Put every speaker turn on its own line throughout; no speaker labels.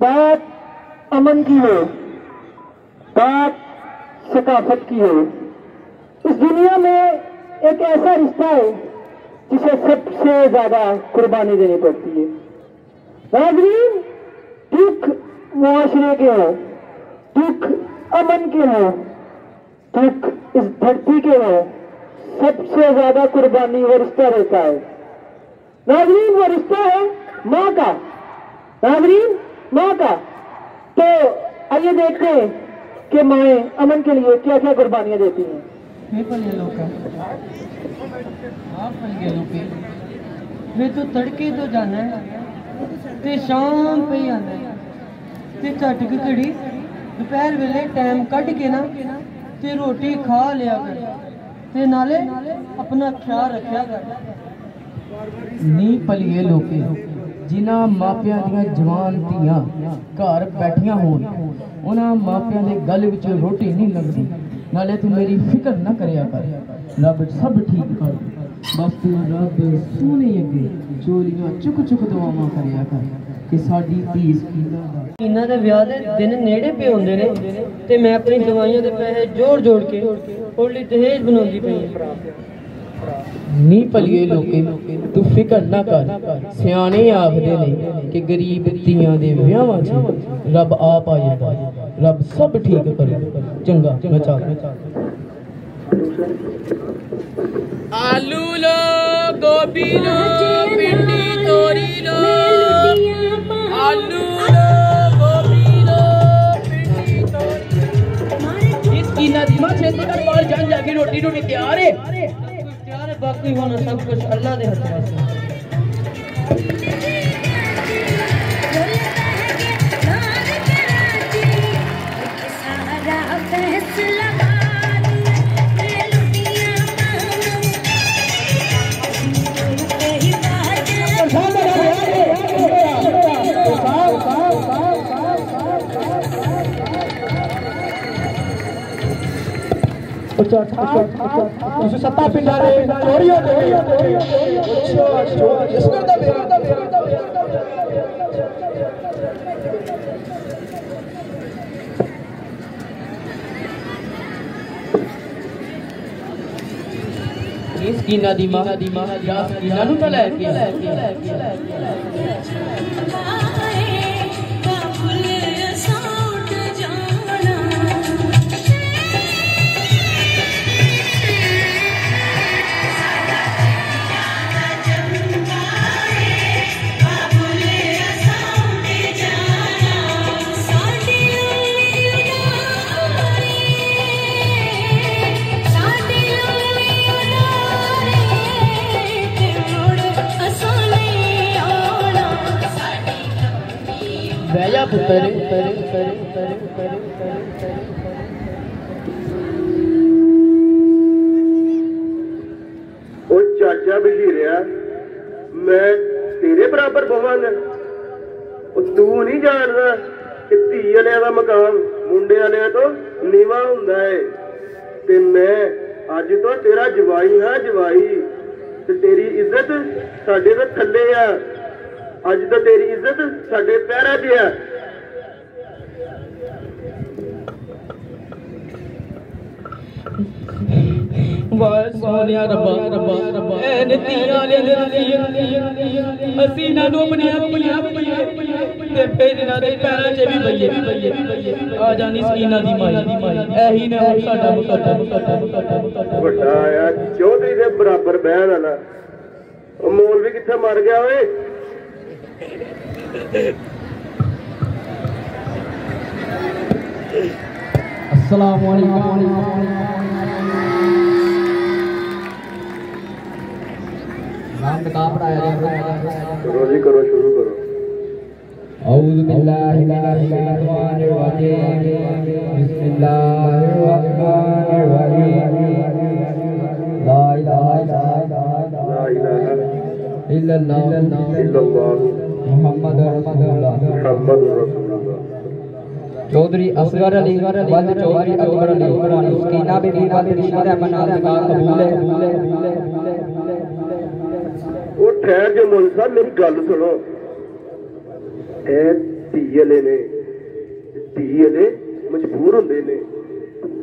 बात अमन की हो बात सकाफत की हो। इस दुनिया में एक ऐसा रिश्ता है जिसे सबसे ज़्यादा कुर्बानी देनी पड़ती है। नाजरीन, दुख मुआशरे के हो, दुख अमन के हो, दुख इस धरती के हो। सबसे ज़्यादा कुर्बानी वो रिश्ता रहता है। नाजरीन, वो रिश्ता है माँ का। नाजरीन माँ का तो आइए देखते हैं कि माए अमन के लिए क्या क्या कुर्बानियां देती हैं
ਵੇ ਭਲੇ ਲੋਕਾਂ ਆਪ ਭਲੇ ਲੋਕੇ ਵੇ ਤੂੰ ਤੜਕੇ ਤੋਂ ਜਾਣਾ ਹੈ ਤੇ ਸ਼ਾਮ ਪਈ ਆਣਾ ਹੈ ਤੇ ਝਟ ਕੇ ਘੜੀ ਦੁਪਹਿਰ ਵੇਲੇ ਟਾਈਮ ਕੱਢ ਕੇ ਨਾ ਤੇ ਰੋਟੀ ਖਾ ਲਿਆ ਕਰ ਤੇ ਨਾਲੇ ਆਪਣਾ ਖਿਆਲ ਰੱਖਿਆ ਕਰ
ਨੀ ਭਲੀਏ ਲੋਕੇ ਜਿਨ੍ਹਾਂ ਮਾਪਿਆਂ ਦੀਆਂ ਜਵਾਨ ਧੀਆਂ ਘਰ ਬੈਠੀਆਂ ਹੋਣ ਉਹਨਾਂ ਮਾਪਿਆਂ ਦੇ ਗਲ ਵਿੱਚ ਰੋਟੀ ਨਹੀਂ ਲੱਗਦੀ ਨਾਲੇ ਤੂੰ ਮੇਰੀ ਫਿਕਰ ਨਾ ਕਰਿਆ ਕਰ ਰੱਬ ਸਭ ਠੀਕ ਕਰ ਬਸ ਤੂੰ ਰੱਬ ਸੋਹਣੇ ਅੱਗੇ ਚੋਲੀਆਂ ਚੁੱਕ ਚੁੱਕ ਦੁਆਵਾਂ ਕਰਿਆ ਕਰ ਕਿ ਸਾਡੀ ਧੀ ਸਕੀਨਾ ਦਾ
ਇਹਨਾਂ ਦੇ ਵਿਆਹ ਦੇ ਦਿਨ ਨੇੜੇ ਪਏ ਹੁੰਦੇ ਨੇ ਤੇ ਮੈਂ ਆਪਣੀ ਦਵਾਈਆਂ ਦੇ ਪੈਸੇ ਜੋੜ ਜੋੜ ਕੇ ਉਹ ਲਈ ਦਹੇਜ ਬਣਾਉਂਦੀ ਪਈ ਹਾਂ
ਨੀ ਭਲੀਏ ਲੋਕੇ ਤੂੰ ਫਿਕਰ ਨਾ ਕਰ। ਸਿਆਣੇ ਆਖਦੇ ਨੇ ਕਿ ਗਰੀਬ ਧੀਆਂ ਦੇ ਵਿਆਹਾਂ 'ਚ ਰੱਬ ਆਪ ਆ ਜਾਂਦਾ ਰੱਬ ਸਭ ਠੀਕ ਕਰੇ। ਚੰਗਾ ਬਚਾ
ਆਲੂ ਲੋ ਗੋਭੀ ਲੋ ਭਿੰਡੀ ਤੋਰੀ ਲੋ। ਆਲੂ ਲੋ ਗੋਭੀ ਲੋ ਭਿੰਡੀ ਤੋਰੀ
ਇਸ ਕੀ ਨਦੀਮਾ ਛੇਤੀ ਕਰ ਬਾਹਰ ਜਾਣ ਜਾ ਕੇ ਰੋਟੀ ਰੋਟੀ ਤਿਆਰ ਹੈ
हथियार बाकी होना सब कुछ अल्लाह के हथियार सत्ता
पिंडारे चोरियों दे अच्छा अच्छा इसको तो मेरा तो मेरा तो इसकी नदी मा
ਉਹ ਚਾਚਾ ਬਸ਼ੀਰਿਆ ਮੈਂ ਤੇਰੇ ਬਰਾਬਰ ਬਵਾਂਗਾ। ਉਹ ਤੂੰ ਨਹੀਂ ਜਾਣਦਾ ਕਿ ਧੀ ਵਾਲਿਆਂ ਦਾ ਮਕਾਮ ਮੁੰਡੇ ਵਾਲਿਆਂ ਤੋਂ ਨੀਵਾ ਹੁੰਦਾ ਏ। ਤੇ ਮੈਂ ਅੱਜ ਤੋਂ ਤੇਰਾ ਜਵਾਈ ਹਾਂ, ਜਵਾਈ। ਤੇ ਤੇਰੀ ਇੱਜ਼ਤ ਸਾਡੇ ਤੋਂ ਥੱਲੇ ਆ। ਅੱਜ ਤਾਂ ਤੇਰੀ ਇੱਜ਼ਤ ਸਾਡੇ ਪੈਰਾਂ 'ਚ ਆ।
ਸੋਨਿਆ ਰੱਬਾ ਰੱਬਾ ਐ ਨਤੀਆਂ ਲੈ ਦਿੱਤੀ ਅਸੀਂ ਨਾ ਨੂੰ ਆਪਣੀਆਂ ਆਪਣੀਆਂ ਤੇ ਫਿਰ ਇਹਨਾਂ ਦੇ ਪੈਰਾਂ 'ਚ ਵੀ ਬਈਏ ਆ ਜਾਣੀ ਸਕੀਨਾ ਦੀ ਮਾਈ ਐਹੀ ਨੇ ਹੁਣ ਸਾਡਾ ਮੁਕੱਦਮ
ਵੱਡਾ ਆ ਚੌਧਰੀ ਦੇ ਬਰਾਬਰ ਬਹਿਣ ਵਾਲਾ ਉਹ ਮੌਲਵੀ ਕਿੱਥੇ ਮਰ ਗਿਆ ਓਏ
ਅਸਲਾਮ ਵਾਲੇਕੁਮ
चौधरी असगर
अली वल चौधरी
अकबर अली। उस्मान
उसकी नाबी बीबा के शिदा मनाज का कबूल है कबूल है कबूल है कबूल है।
ਉਹ ਠਹਿਰ ਜੇ ਮੌਲਵੀ ਸਾਹਿਬ ਮੇਰੀ ਗੱਲ ਸੁਣੋ ਇਹ ਧੀ ਵਾਲੇ ਨੇ ਧੀ ਵਾਲੇ ਮਜਬੂਰ ਹੁੰਦੇ ਨੇ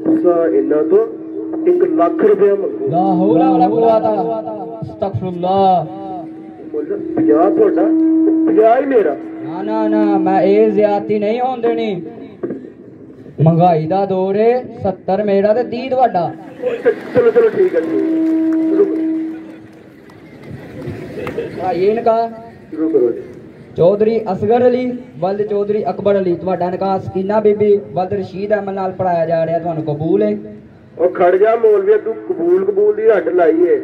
ਤੁਸੀਂ ਇਹਨਾਂ ਤੋਂ 1 ਲੱਖ ਰੁਪਇਆ ਮੰਗੋ
ਲਾ ਹੌਲਾ ਵਲਾ ਕੁਵਾਤਾ ਅਸਤਗਫਿਰullah
ਮੁੱਲ 50 ਤੁਹਾਡਾ 50 ਹੀ ਮੇਰਾ
ਨਾ ਨਾ ਨਾ ਮੈਂ ਇਹ ਜ਼ਿਆਦਤੀ ਨਹੀਂ ਹੋਣ ਦੇਣੀ ਮਹਿੰਗਾਈ ਦਾ ਦੌਰ ਏ 70 ਮੇਰਾ ਤੇ 30 ਤੁਹਾਡਾ
ਚਲੋ ਚਲੋ ਠੀਕ ਹੈ ਜੀ
ਭਾਈ ਇਨਕਾ
ਸ਼ੁਰੂ ਕਰੋ
ਚੌਧਰੀ ਅਸਗਰ ਅਲੀ ਵਲਦ ਚੌਧਰੀ ਅਕਬਰ ਅਲੀ। ਤੁਹਾਡਾ ਨਿਕਾਹ ਸਕੀਨਾ ਬੀਬੀ ਵਲਦ ਰਸ਼ੀਦ ਅਹਿਮਦ ਨਾਲ ਪੜਾਇਆ ਜਾ ਰਿਹਾ ਤੁਹਾਨੂੰ ਕਬੂਲ ਹੈ?
ਉਹ ਖੜ ਜਾ ਮੌਲਵੀਆ ਤੂੰ ਕਬੂਲ ਕਬੂਲ ਦੀ ਹੱਡ ਲਾਈ ਏ।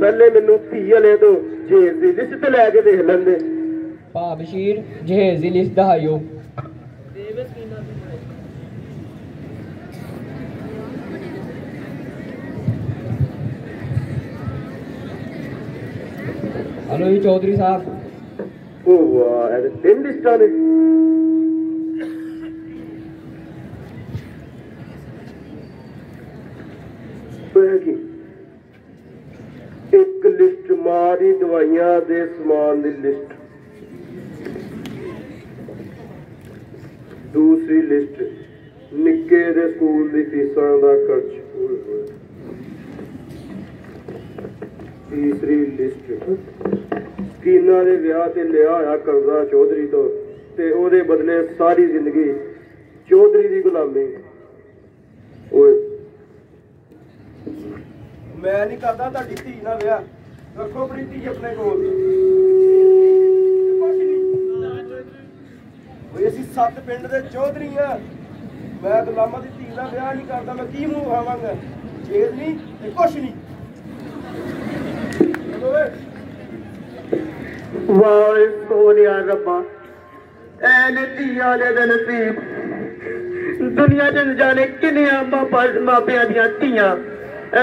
ਪਹਿਲੇ ਮੈਨੂੰ ਧੀ ਵਾਲੇ ਤੋਂ ਜੇਲ੍ਹ ਦੀ ਲਿਸਟ ਲੈ ਕੇ ਦੇਖ ਲੈਂਦੇ।
ਭਾ ਬਸ਼ੀਰ ਜਹੇਜ਼ ਦੀ ਲਿਸਟ ਦਹਾਇਓ
हेलो जी चौधरी साहब ओ वाह एज टेन डिस्टर्न ਇੱਕ ਲਿਸਟ ਮਾਰੀ ਦਵਾਈਆਂ ਦੇ ਸਮਾਨ ਦੀ ਲਿਸਟ ਦੂਸਰੀ ਲਿਸਟ, ਨਿੱਕੇ ਦੇ ਸਕੂਲ ਦੀ ਫੀਸਾਂ ਦਾ ਖਰਚ। ਪੂਰਾ ਤੀਸਰੀ ਲਿਸਟ। ਕੀਨਾ ਦੇ ਵਿਆਹ ਤੇ ਲਿਆ ਹੋਇਆ ਕਰਜ਼ਾ ਚੌਧਰੀ ਤੋਂ ਤੇ ਉਹਦੇ ਬਦਲੇ ਸਾਰੀ ਜ਼ਿੰਦਗੀ ਚੌਧਰੀ ਦੀ ਗੁਲਾਮੀ। ਓਏ। ਮੈਂ ਨਹੀਂ ਕਰਦਾ ਤੁਹਾਡੀ ਧੀ ਨਾਲ ਵਿਆਹ। ਰੱਖੋ ਪ੍ਰੀਤੀ ਆਪਣੇ ਕੋਲ। ਓਏ, ਅਸੀਂ ਸੱਤ ਪਿੰਡ ਦੇ ਚੌਧਰੀ ਆ। ਮੈਂ ਗੁਲਾਮਾਂ ਦੀ ਧੀ ਦਾ ਵਿਆਹ ਨਹੀਂ ਕਰਦਾ, ਮੈਂ ਕੀ ਮੂੰਹ ਖਾਵਾਂਗਾ ਜੇਲ੍ਹ ਨਹੀਂ ਤੇ ਕੁਛ ਨਹੀਂ। दुनिया जाने किनिया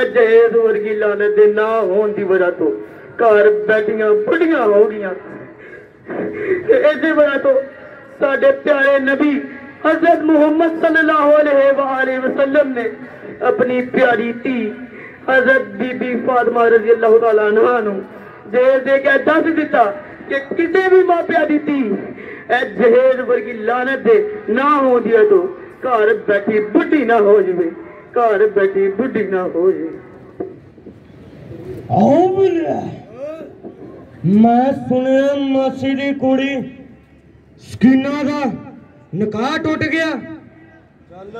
जहेज ना वजह तो घर हो इस वजह तो प्यारे नबी हज़रत ने अपनी प्यारी धी हज़रत बीबी फातिमा रज़ी अल्लाह तआला अन्हा दे के दस दिता कि किसी भी माँ प्यादी थी जहेज वर्गी लानत दे ना हो दिया तो घर बैठी बुढ़ी ना हो जाए घर बैठी बुढ़ी ना हो जाए मैं सुनया मासी की कुड़ी स्कीना का
निकाह टूट गया। चल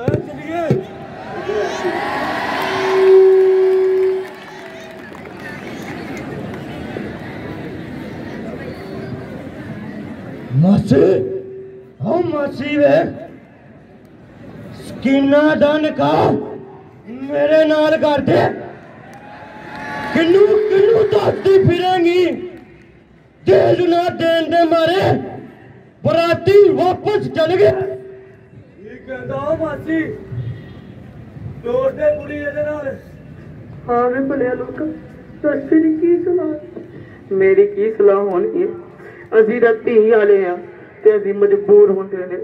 ਮਾਸੀ ਹਾਂ ਮਾਸੀ ਵੇ। ਸਕੀਨਾ ਦਾ ਨਿਕਾਹ ਮੇਰੇ ਨਾਲ ਕਰ ਦੇ। ਕਿੰਨੂ ਕਿੰਨੂ ਦੱਸਦੀ ਫਿਰਾਂਗੀ? ਦੇਜ ਨਾ ਦੇਣ ਦੇ ਮਾਰੇ ਬਰਾਤੀ ਵਾਪਸ ਚਲ ਗਏ।
ਕੀ ਕਹਿੰਦਾ ਮਾਸੀ ਤੋੜ ਦੇ ਕੁੜੀ ਇਹਦੇ ਨਾਲ। ਹਾਂ ਵੀ ਭਲਿਆ ਲੋਕ ਦੱਸੇ ਦੀ ਕੀ ਸਲਾਹ? ਮੇਰੀ ਕੀ ਸਲਾਹ ਹੋਣੀ ਅਸੀਂ ਤਾਂ ਧੀ ਵਾਲੇ ਆ ਤੇ ਅਸੀਂ ਮਜਬੂਰ ਹੁੰਦੇ ਨੇ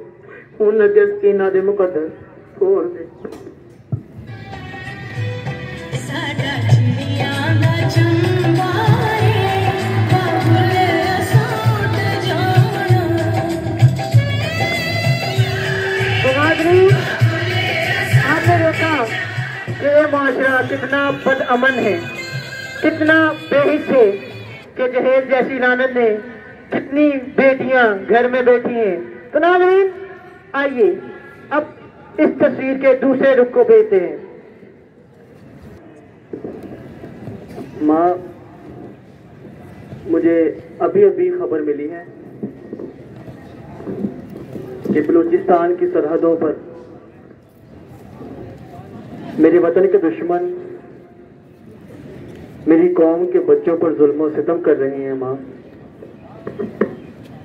ਹੁਣ ਅੱਗੇ ਸਕੀਨਾ ਦੇ ਮੁਕੱਦਰ ਹੋਰ ਦੇ
ਸਾਡਾ ਚਿੜੀਆਂ ਦਾ ਚੰਬਾ ਏ ਬਾਬੁਲ ਅਸੋਟ ਜਾਣਾ
बहादुरी आपने देखा कि ये माशरा कितना बदअमन है कितना बेहिस है कि जहेज जैसी लानत ने कितनी बेटियाँ घर में बैठी हैं। तो नाजरीन, आइए, अब इस तस्वीर के दूसरे रुख को बेचते हैं।
माँ, मुझे अभी अभी खबर मिली है कि बलूचिस्तान की सरहदों पर मेरे वतन के दुश्मन मेरी कौम के बच्चों पर जुल्म सितम कर रही हैं माँ।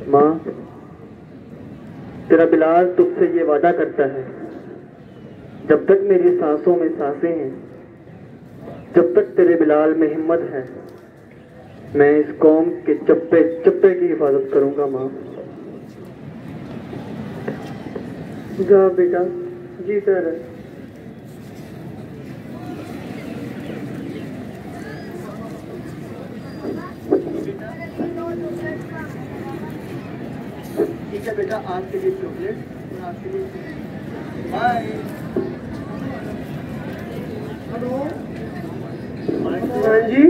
माँ, तेरा बिलाल तुझसे ये वादा करता है, जब तक मेरी सांसों में साँसें हैं, जब तक तेरे बिलाल में हिम्मत है, मैं इस कौम के चप्पे चप्पे की हिफाजत करूँगा माँ। जा बेटा जीता रहे
है बेटा आपके लिए चॉकलेट और आपके लिए बाय हेलो हाँ जी।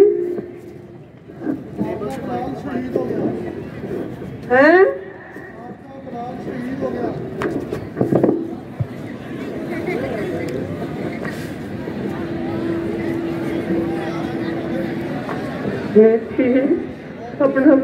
हैं? अपना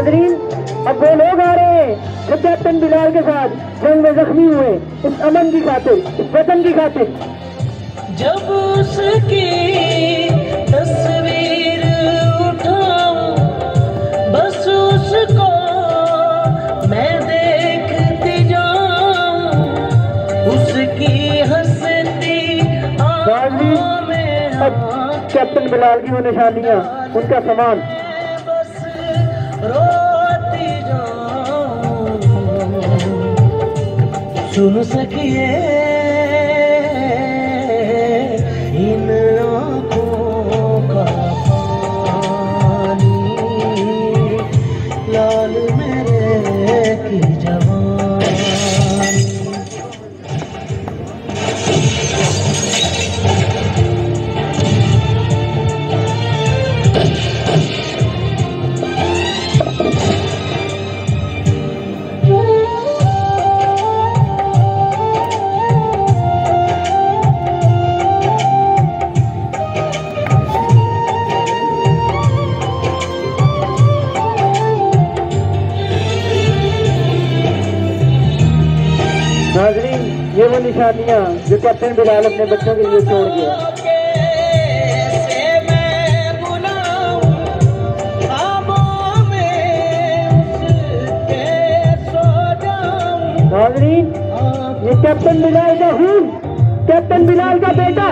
नाजरीन अब वो लोग आ रहे हैं जो कैप्टन बिलाल के साथ जंग में जख्मी हुए इस अमन की खातिर इस वतन की खातिर।
जब उसकी तस्वीर उठाऊं बस उसको मैं देखती जाऊँ। उसकी हंसती आँखों में
कैप्टन बिलाल की वो निशानियाँ उनका सामान।
रोती जाऊं।
सुन सकिए बिलाल अपने बच्चों के लिए छोड़
दिया।
नाजरीन ये कैप्टन बिलाल का हूँ कैप्टन बिलाल का बेटा।